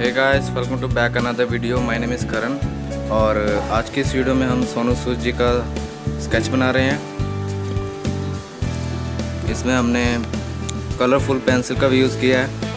Hey guys welcome to back another video my name is Karan और आज की इस वीडियो में हम सोनू सूद जी का स्केच बना रहे हैं। इसमें हमने कलरफुल पेंसिल का भी यूज़ किया है।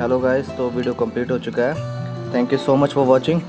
हेलो गाइस तो वीडियो कंप्लीट हो चुका है. Thank you so much for watching